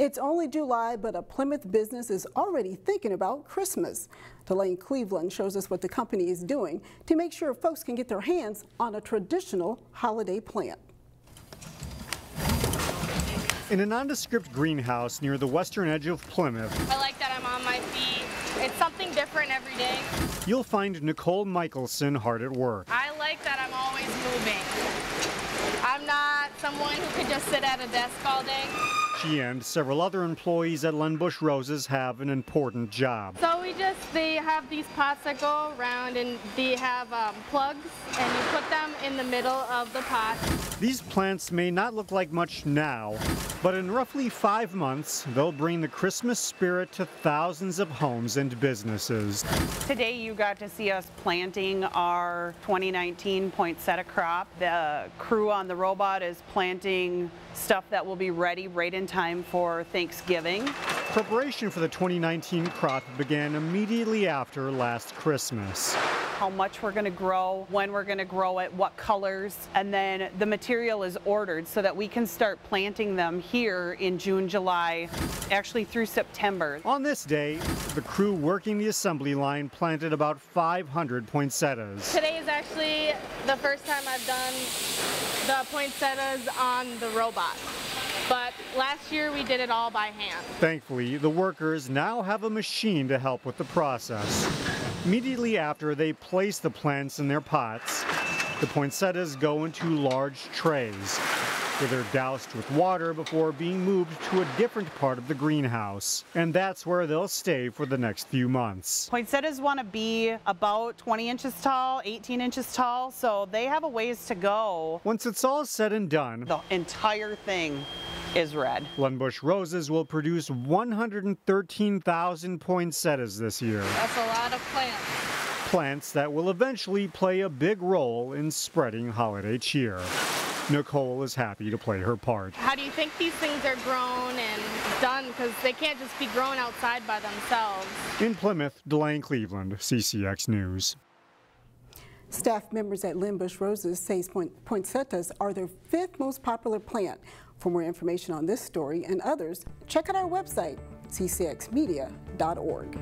It's only July, but a Plymouth business is already thinking about Christmas. Delane Cleveland shows us what the company is doing to make sure folks can get their hands on a traditional holiday plant. In a nondescript greenhouse near the western edge of Plymouth, I like that I'm on my feet. It's something different every day. you'll find Nicole Michelson hard at work. I like that I'm always moving. I'm not someone who could just sit at a desk all day. She and several other employees at Len Busch Roses have an important job. So we just, they have these pots that go around and they have um, plugs and you put them in the middle of the pot. These plants may not look like much now, but in roughly five months, they'll bring the Christmas spirit to thousands of homes and businesses. Today you got to see us planting our 2019 poinsettia crop. The crew on the robot is planting stuff that will be ready right in time for Thanksgiving. Preparation for the 2019 crop began immediately after last Christmas. How much we're going to grow, when we're going to grow it, what colors, and then the material is ordered so that we can start planting them here in June, July, actually through September. On this day, the crew working the assembly line planted about 500 poinsettias. Today is actually the first time I've done the poinsettias on the robot. But last year we did it all by hand. Thankfully, the workers now have a machine to help with the process. Immediately after they place the plants in their pots, the poinsettias go into large trays where they're doused with water before being moved to a different part of the greenhouse. And that's where they'll stay for the next few months. Poinsettias want to be about 20 inches tall, 18 inches tall, so they have a ways to go. Once it's all said and done, The entire thing is red. Len Busch Roses will produce 113,000 poinsettias this year. That's a lot of plants. Plants that will eventually play a big role in spreading holiday cheer. Nicole is happy to play her part. How do you think these things are grown and done? Because they can't just be grown outside by themselves. In Plymouth, Delane Cleveland, CCX News. Staff members at Len Busch Roses say poinsettias are their fifth most popular plant. For more information on this story and others, check out our website, ccxmedia.org.